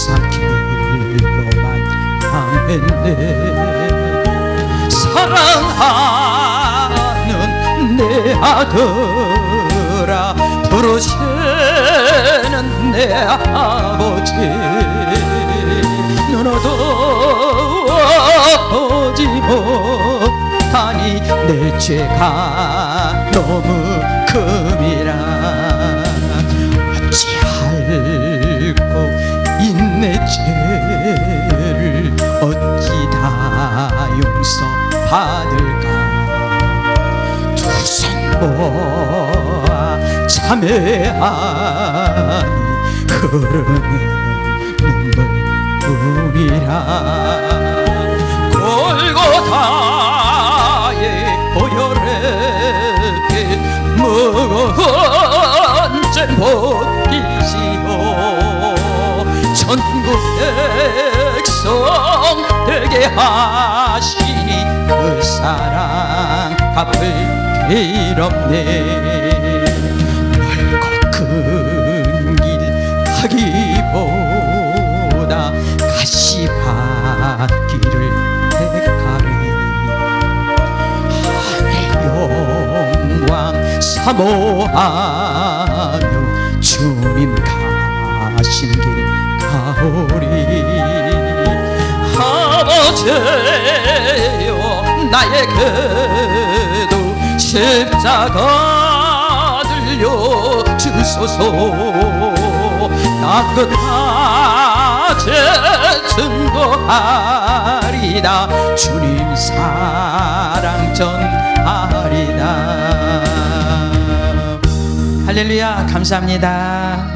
사귀기로만 향했네 사랑하는 내 아들아 부르시는 내 아버지 눈어도 보지 못하니 내 죄가 너무 큽니다 참회하니 흐르는 눈물뿐이라 골고다의 보혈에 죄 벗기시오. 천국 백성 되게 하시니 그 사랑 갚을 길 없네 가기보다 가시밭길을 택하리. 영광 사모하며 주님 가신 길 가오리. 아버지여 나에게도 십자가 들려 주소서 나 끝까지 증거하리다. 주님 사랑 전하리다. 할렐루야 감사합니다